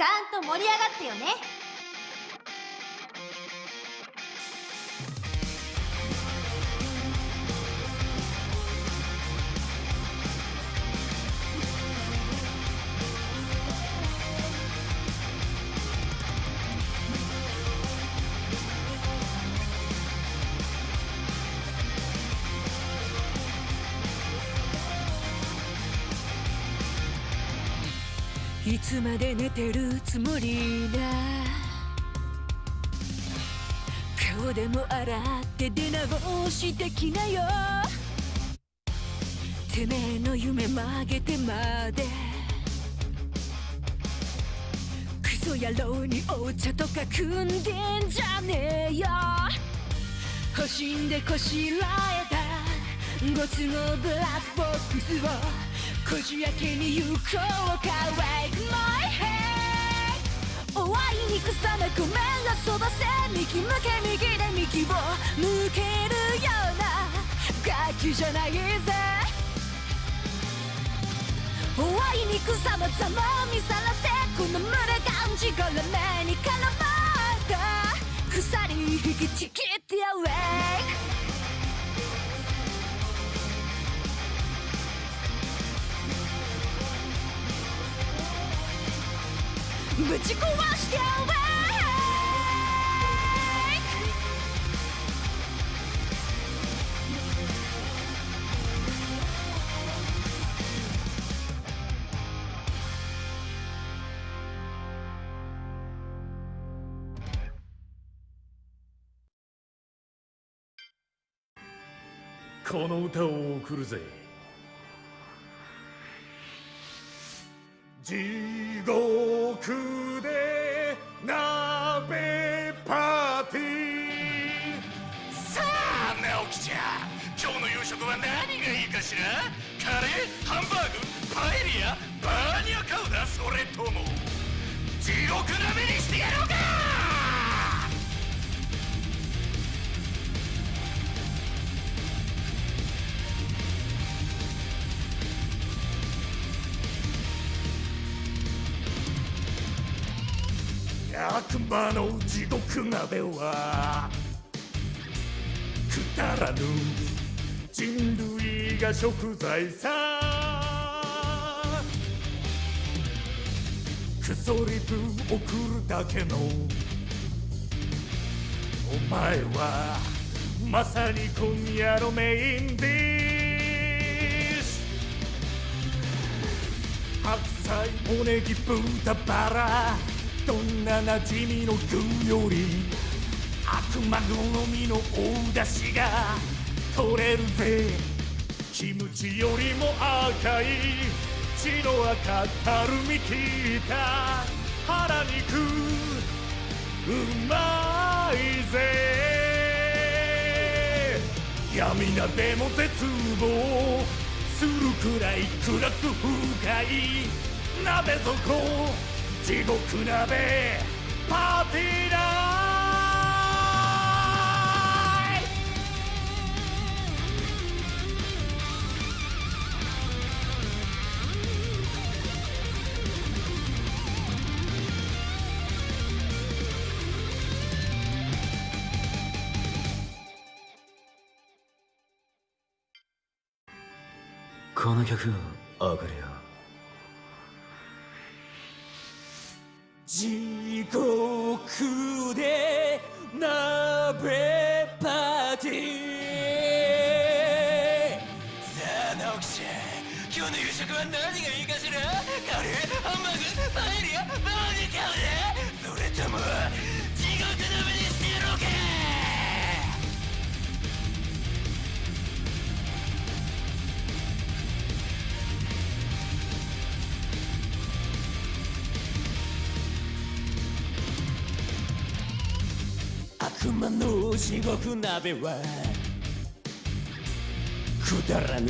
ちゃんと盛り上がってよね。まで寝てるつもりだ？顔でも洗って出直してきなよ。てめえの夢曲げてまで。クソ野郎にお茶とか汲んでんじゃねえよ。星んでこしらえた。ご都合ブラックボックスを。こじ開けに行こうか Wake my head お会いに草なごめんがそばせ右向け右で右を向けるようなガキじゃないぜお会いに草のざま見さらせこの群れがんじがらめに絡まった鎖引きちぎぶち壊して Awake この歌を送るぜ。地獄で鍋パーティー。さあ直樹ちゃん今日の夕食は何がいいかしら？カレーハンバーグパエリアバーニャカウダそれとも地獄鍋にしてやろうか！悪魔の地獄鍋はくだらぬ人類が食材さ。クソリプ送るだけのお前はまさに今夜のメインディッシュ。白菜おネギ豚バラ。どんな馴染みの具より悪魔好みの大出汁が取れるぜキムチよりも赤い血の赤たるみ切った腹肉う。まいぜ。闇なでも絶望するくらい暗く深い鍋底地獄鍋パーティーだ。この曲を送るよ。地獄で鍋地獄鍋はくだらぬ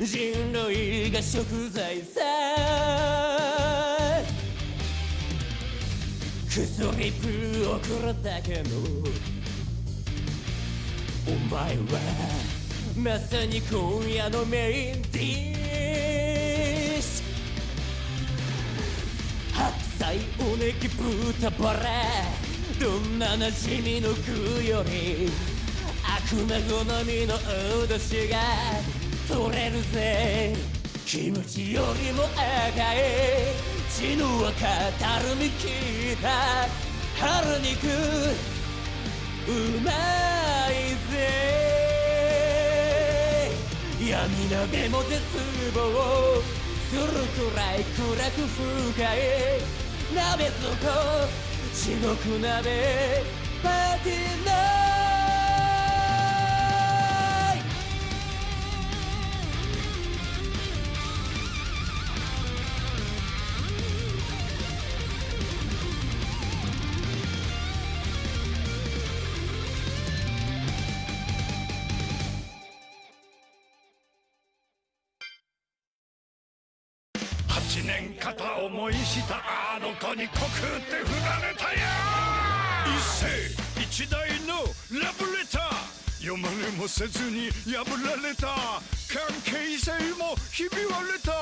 人類が食材さ。クソリプ送るだけのお前はまさに今夜のメインディッシュ。白最おねき豚バラ。どんな馴染みの具より悪魔好みの脅しが取れるぜ。キムチよりも赤い血の若たるみ切った。春肉うまいぜ。闇鍋も絶望するくらい暗く深い。鍋底地獄鍋パーティーの8年片思いしたあの子に告って振られたよ一世一代のラブレター。読まれもせずに破られた。関係性もひび割れた。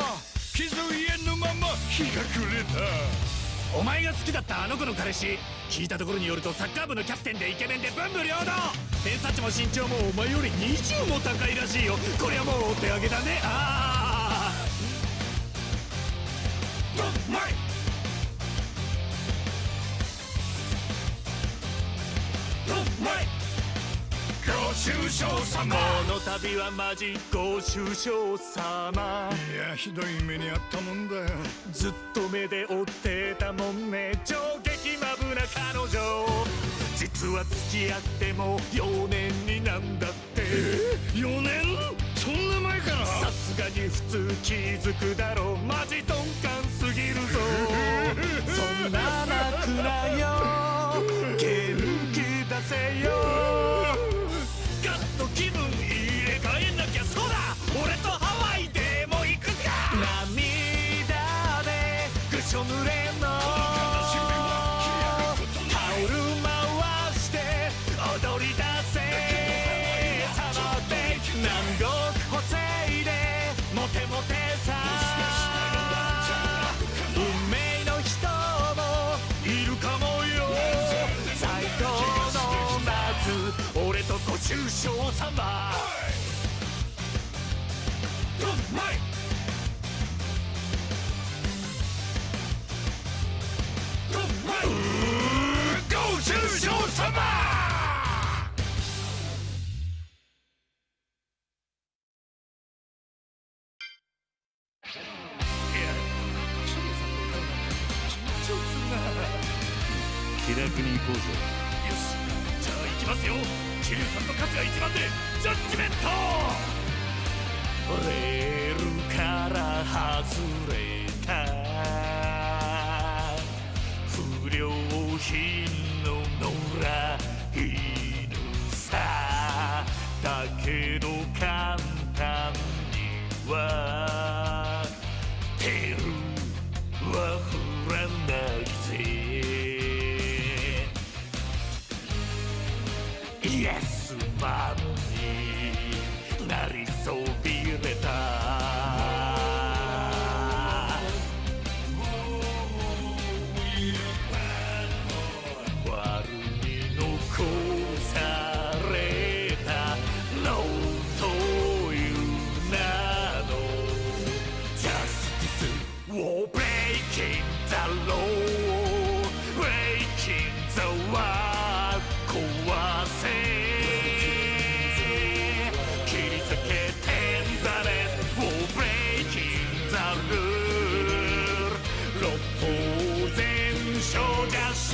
気づいえぬまま日が暮れた。お前が好きだったあの子の彼氏聞いたところによるとサッカー部のキャプテンでイケメンで文武両道。偏差値も身長もお前より20も高いらしいよ。これはもうお手上げだね。ああご愁傷様この旅はマジご愁傷様。いやひどい目にあったもんだよ。ずっと目で追ってたもんね。超激マブな彼女。実は付き合っても4年になんだって。4年？そんな前から？さすがに普通気づくだろう。マジ鈍感すぎそんな泣くなよご愁傷様 Justice Breaking the Law Breaking the Wall 壊せ切り裂けてんだね War Breaking the Rule 六法全書じゃ縛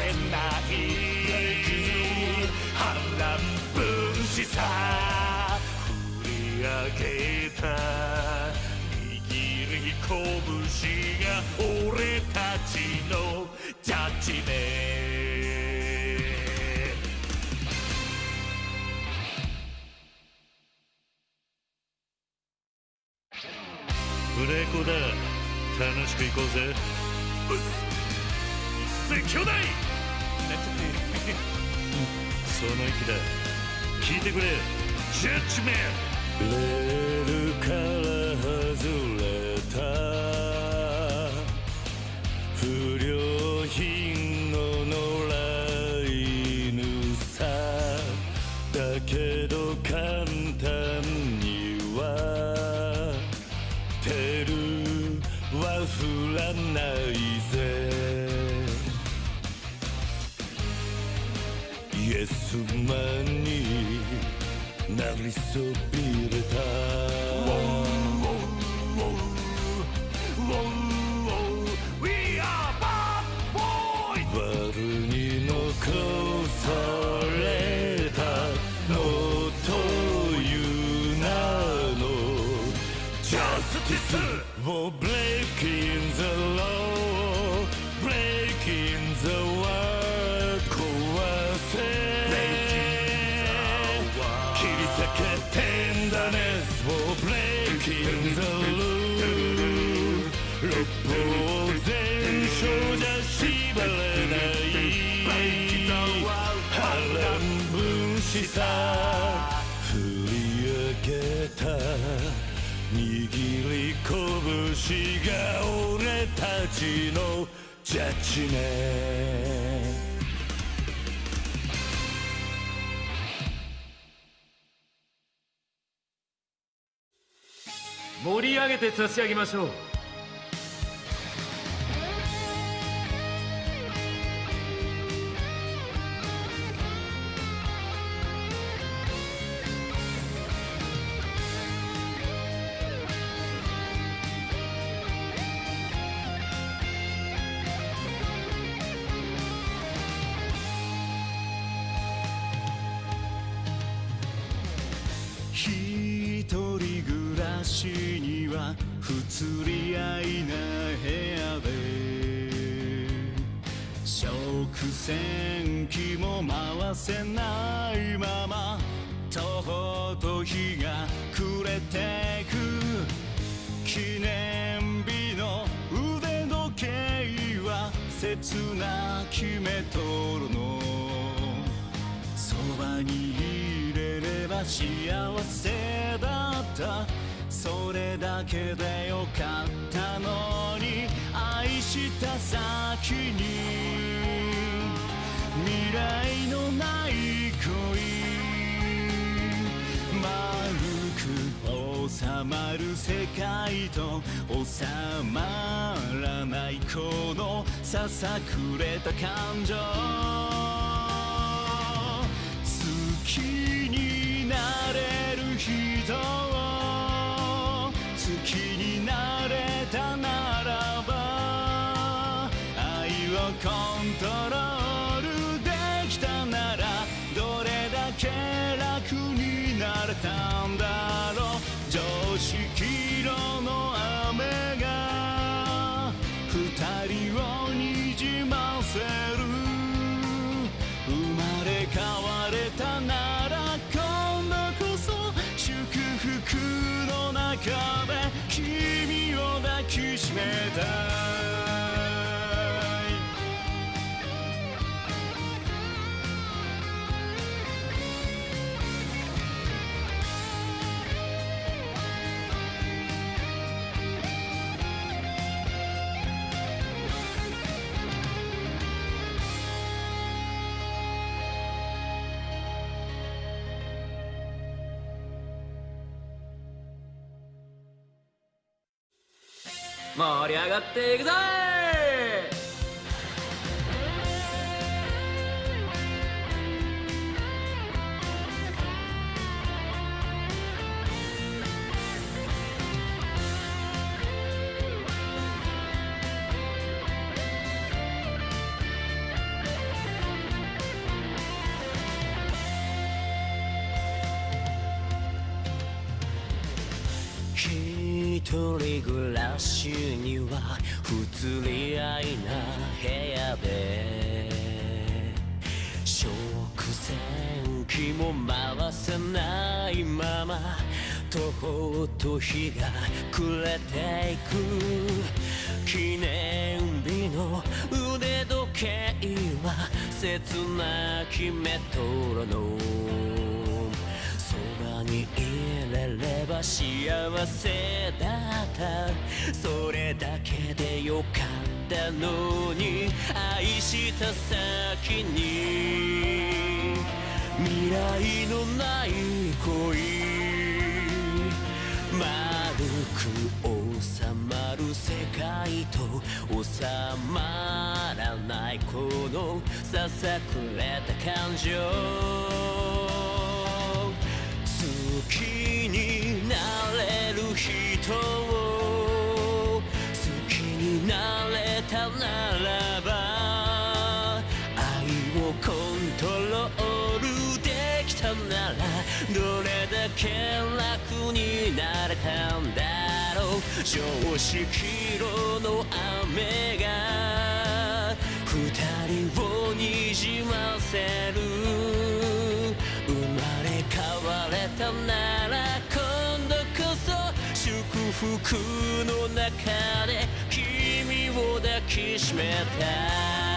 れない波乱分子さ振り上げた握り拳こうぜ。うっ。す一世兄弟。その息だ。聞いてくれ。ジャッジメンレールから外れた。降らないぜイエスマンになりそびれた We are bad boys 悪に残されたのという名の Justice を Breaking 分子さ振り上げた。握り拳が俺た。ちのジャッジメント。盛り上げて差し上げましょう。暮らしには不釣り合いな部屋で食洗機も回せないまま徒歩と日が暮れてく記念日の腕時計は切な決めとるの。そばにいれれば幸せだった。それだけでよかったのに愛した先に未来のない恋。丸く収まる世界と収まらないこのささくれた感情好きに盛り上がっていくぞ一人暮らしには不釣り合いな部屋で食洗機も回せないまま徒歩と日が暮れていく記念日の腕時計は切な決めとるのそばにいれれば幸せだったそれだけでよかったのに愛した先に未来のない恋丸く収まる世界と収まらないこのささくれた感情常識色の雨が二人をにじませる。生まれ変われたなら今度こそ祝福の中で君を抱きしめた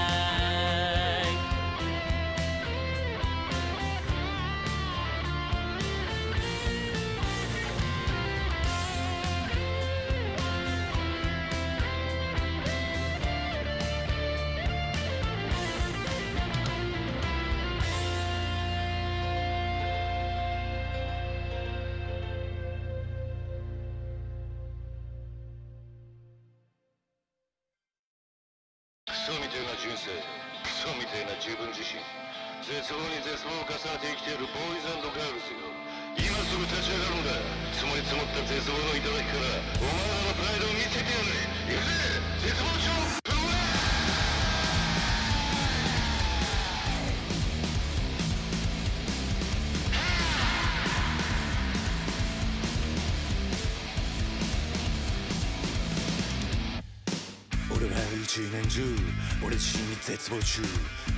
すぐ立ち上がるんだ積もり積もった絶望の頂からお前らのプライドを見せてやれ行くぜ絶望症。俺自身に絶望中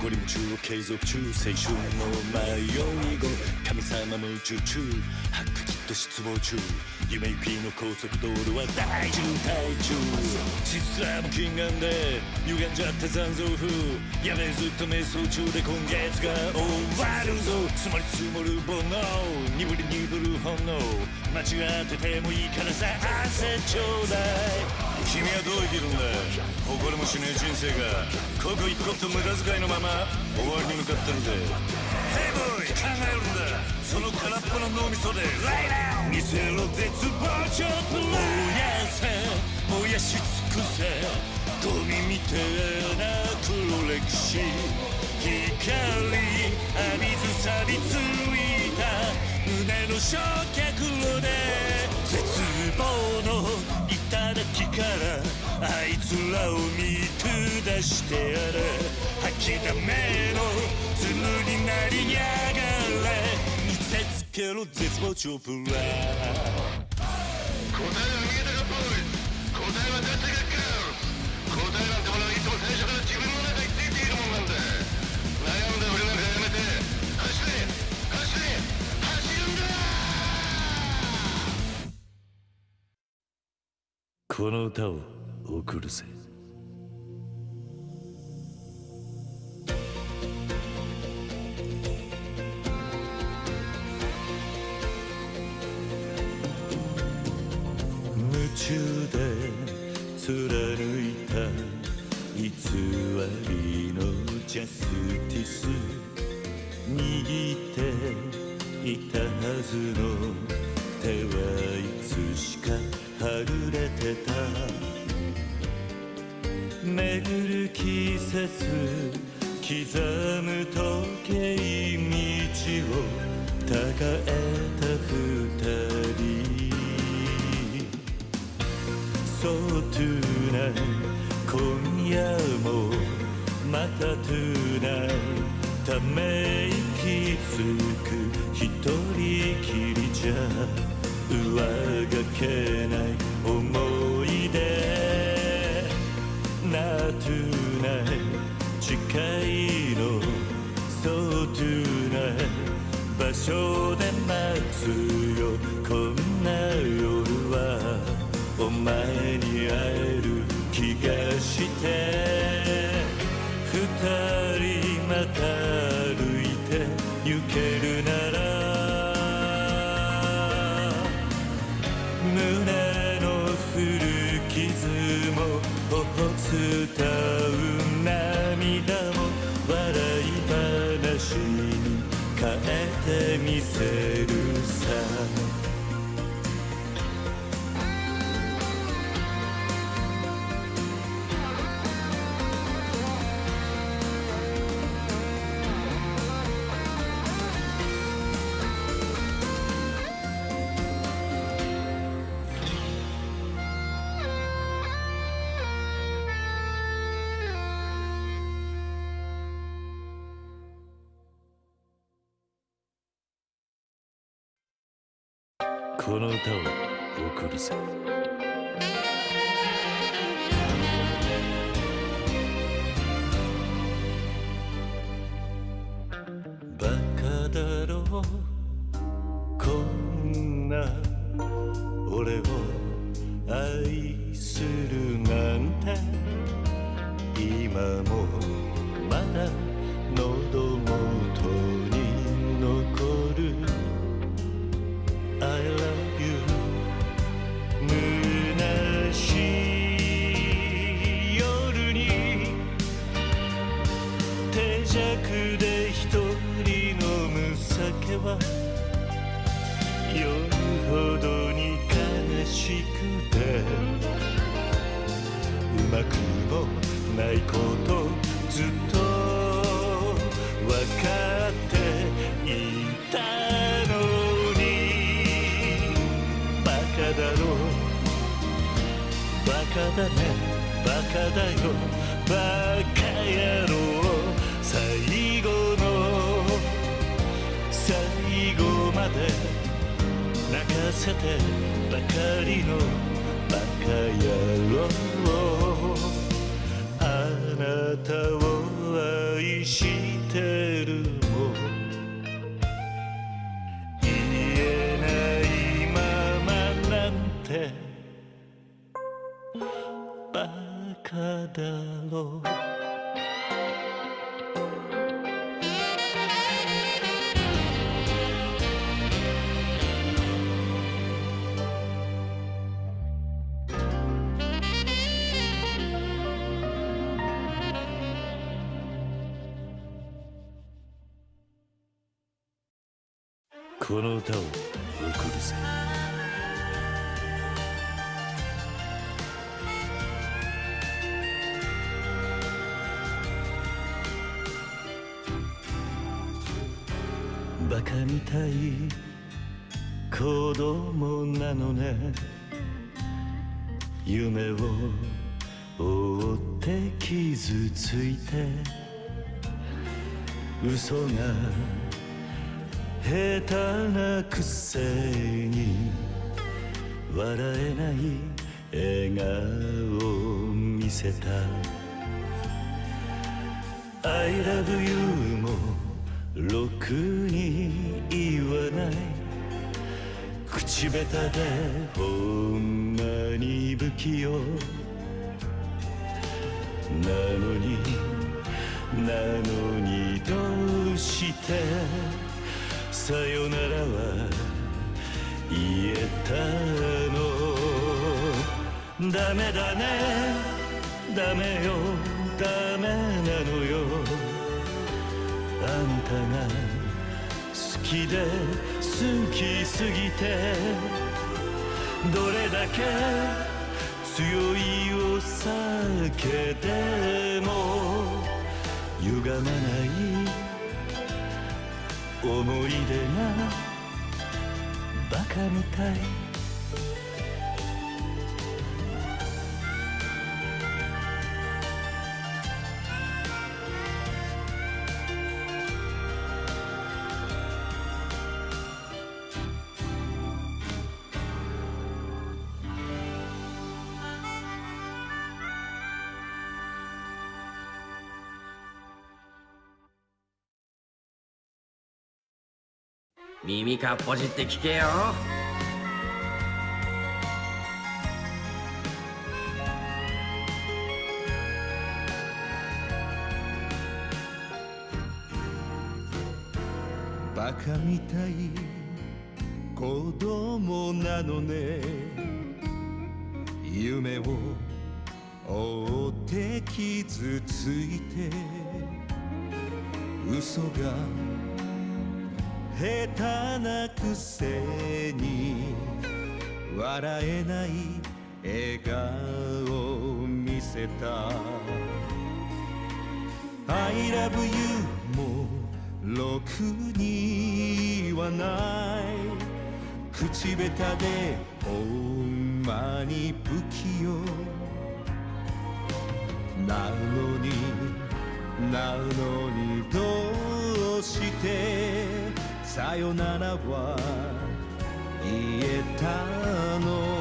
ゴリ夢中を継続中青春の迷い子神様も宇宙中。白気きっと失望中。夢行きの高速道路は大渋滞中。実らも禁眼で歪んじゃった残像風やべえずっと瞑想中。で今月が終わるぞ積もり積もる煩悩鈍り鈍る本能間違っててもいいからさ汗ちょうだい君はどう生きるんだ誇りもしねえ人生が刻一刻と無駄遣いのまま終わりに向かってるぜ。ヘイボーイ考えるんだ。その空っぽの脳みそで見せろ絶望ちょっと燃やせ燃やし尽くせ。ゴミみてえな黒歴史。光浴びず錆びついた胸の焼却炉でしてやれ吐きだめのズルになりやがれ見せつけろ絶望チョプラ答えは見えたかボーイ答えは出せがガール答えなんてものはいつも最初から自分の中についているもんなんだ悩んだふりなんかやめて走れ走れ走るんだこの歌を送るぜ So tonight 今夜もまた tonight ため息つく一人きりじゃ上がけない思い出な tonight 近いの So tonight 場所て二人また歩いて行けるなら胸の古傷も頬つたこの歌を送るぜ。バカだろう。こんな俺を愛する。て。うまくもないことずっと分かっていたのに。バカだろ。バカだね。バカだよ。バカ野郎。最後の。最後まで泣かせてばかりの。バカ野郎あなたを愛してるも言えないままなんてバカだろう。ついて嘘が下手なくせに笑えない笑顔を見せた。I love you もろくに言わない。口下手でほんまに不器用。なのになのにどうしてさよならは言えたの？ダメだねダメよダメなのよ。あんたが好きで好きすぎてどれだけ強いお酒でも歪まない思い出がバカみたい。耳かっぽじって聞けよ。バカみたい子供なのね。夢を追って傷ついて。嘘が下手なくせに笑えない笑顔を見せた。I love you もろくに言わない。口下手でほんまに不器用。なのになのにどうしてさよならは言えたの。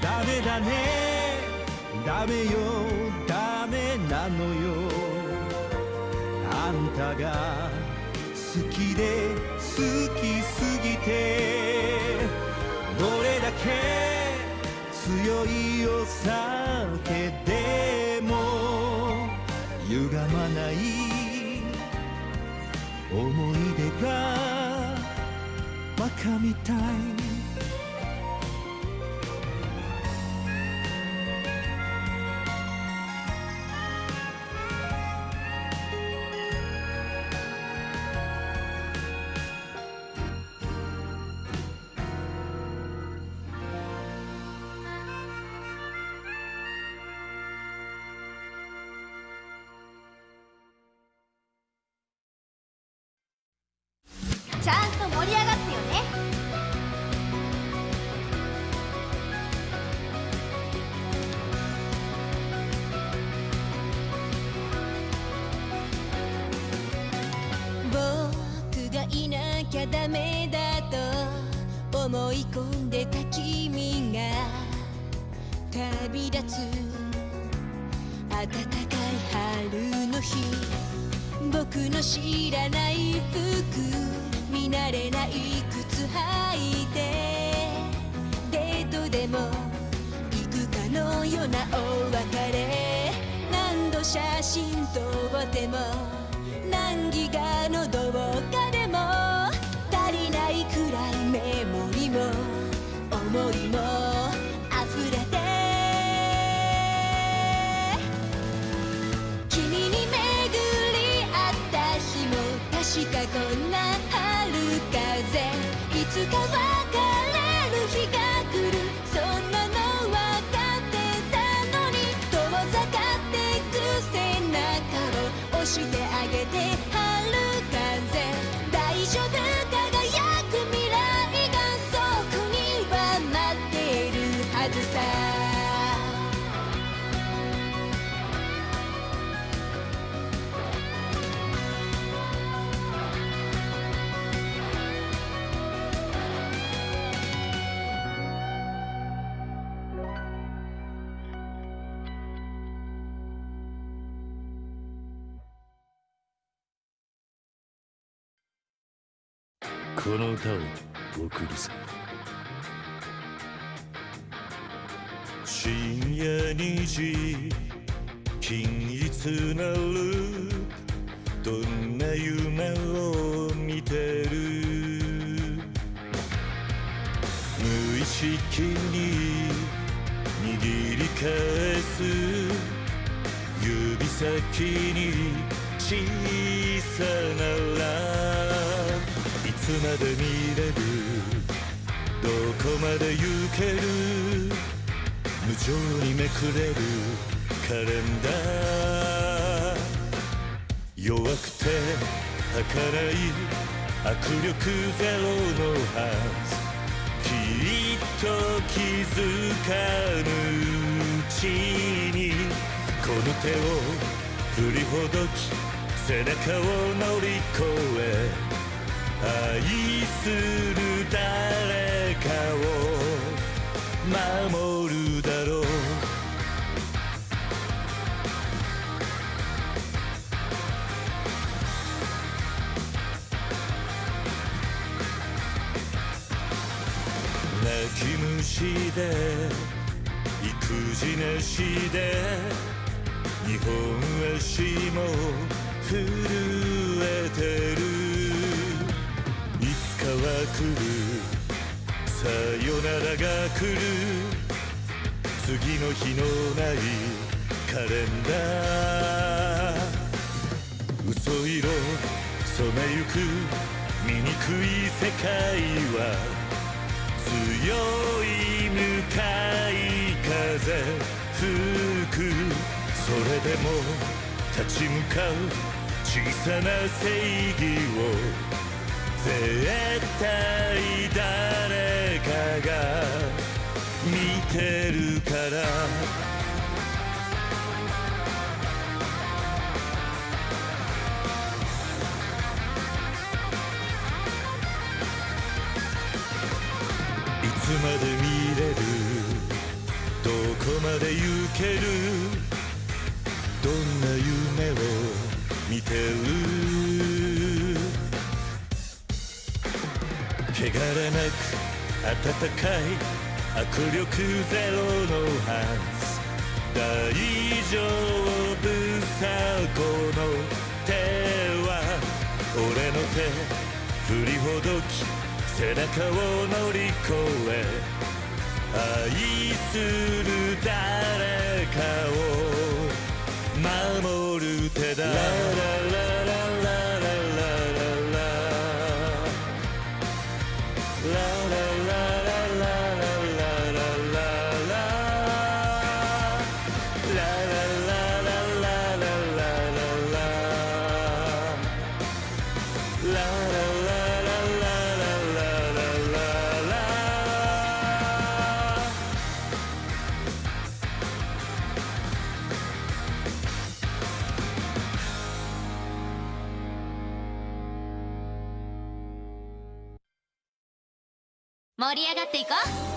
ダメだね。ダメよ。ダメなのよ。あんたが好きで好きすぎてどれだけ強いお酒でも歪まない思い出がバカみたい。思い込んでた君が旅立つ暖かい春の日。僕の知らない服見慣れない靴履いてデートでも行くかのようなお別れ。何度写真撮っても何ギガの動画でも足りないくらいメモしかこんな春風いつか別れる日が来るそんなの分かってたのに遠ざかってく背中を押してあげてこの歌を送るさ。深夜2時均一なる。どんな夢を見てる。無意識に。握り返す。指先に。小さならいつまで見れるどこまで行ける無情にめくれる。カレンダー弱くて儚い握力ゼロのはずきっと気づかぬうちにこの手を振りほどき背中を乗り越え愛する誰かを守るだろう泣き虫で育児なしで日本足も震えてる。は来るさよならが来る。次の日のないカレンダー嘘色染めゆく醜い世界は強い向かい風吹く。それでも立ち向かう小さな正義を。絶対誰かが見てるから。いつまで見れる？どこまで行ける？どんな夢を見てる？汚れなく温かい握力ゼロのハンス大丈夫。さこの手は俺の手振りほどき背中を乗り越え愛する誰かを守る手だっていこう。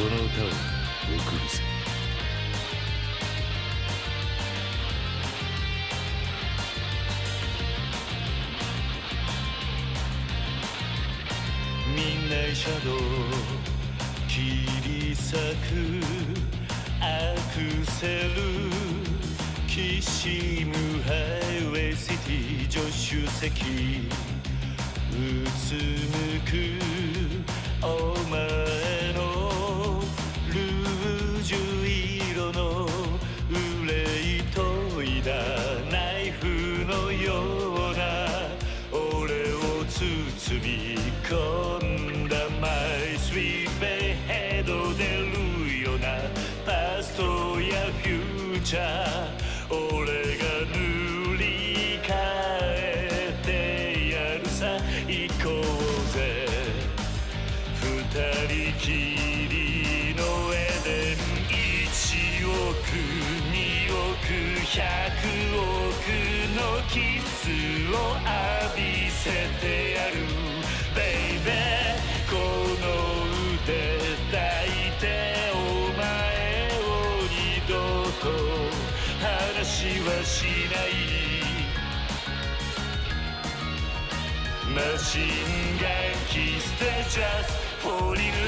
この歌を送る。ぜみんなシャドウ切り裂くアクセルきしむハイウェイシティ助手席うつむくお前 semiconda mai sui pedo dell'uiona pastoia fiucia 進撃ンガンジャスポリグ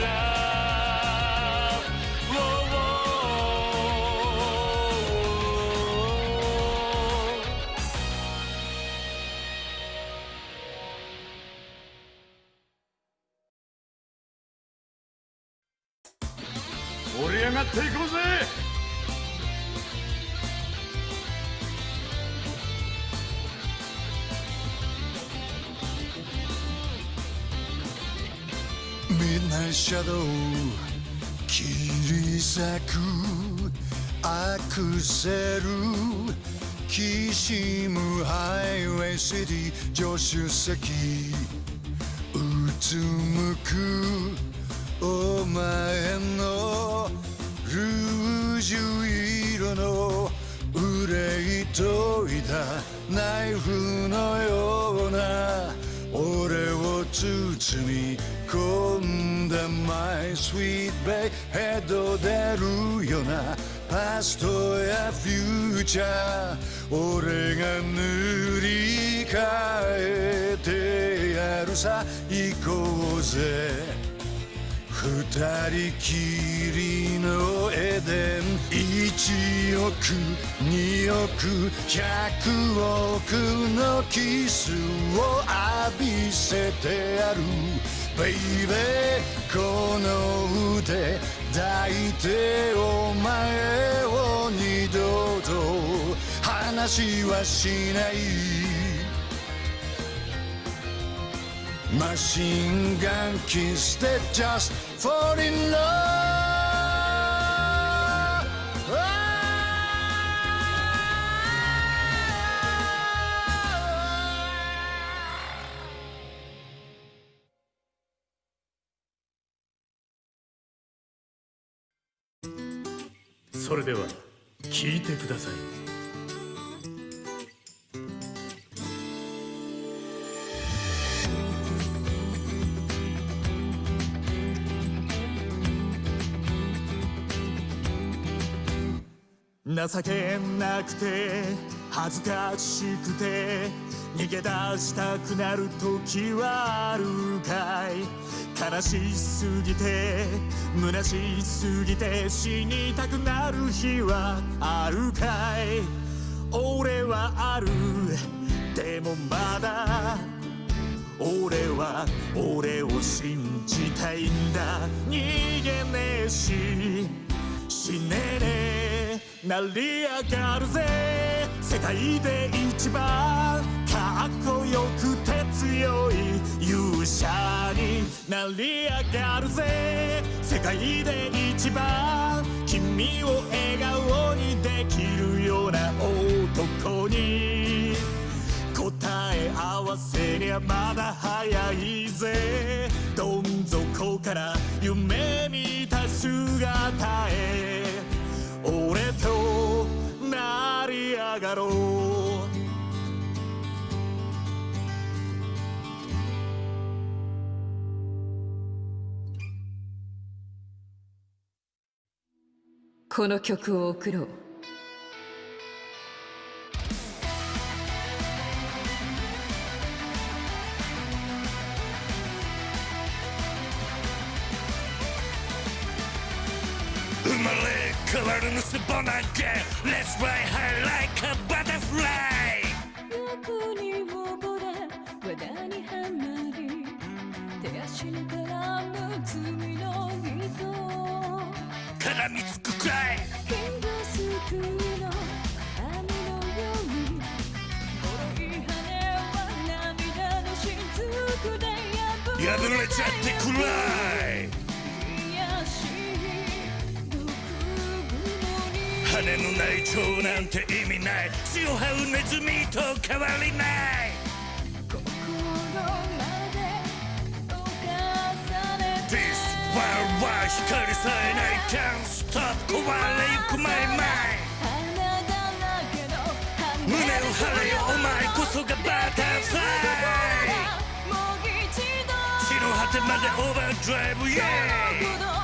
ミッナイシャドウ切り裂くアクセルきしむハイウェイシティ助手席うつむくお前のルージュ色の憂いといたナイフのような俺を包み込んだ My sweet babe ヘッド出るよな。パストやフューチャー。俺が塗り替えてやるさ。行こうぜ。二人きりのエデン1億2億100億のキスを浴びせてやる。ベイベーこの腕抱いてお前を二度と話はしない。マシンガンキスで just fall in love! それでは聞いてください。情けなくて恥ずかしくて逃げ出したくなる時はあるかい悲しすぎて虚しすぎて死にたくなる日はあるかい俺はあるでもまだ俺は俺を信じたいんだ逃げねえし死ねねえ成り上がるぜ。世界で一番かっこよくて強い勇者になり上がるぜ。世界で一番君を笑顔にできるような男に。答え合わせにはまだ早いぜ。どん底から夢見た姿へ。俺と成り上がろう。この曲を送ろう。わるの背骨が Let's fly high like a butterfly. 欲に溺れ罠にはまり手足に絡む罪の糸絡みつくい。金魚すくいの網のように脆い羽は涙の雫で破れちゃってくらいに羽のない蝶なんて意味ない。血を這うネズミと変わりない。心まで侵されて This world は光さえない。Can't stop 壊れゆくマイマイ花だらけの前こそがバタフライ。もう一度。地の果てまでオーバードライブイエーイ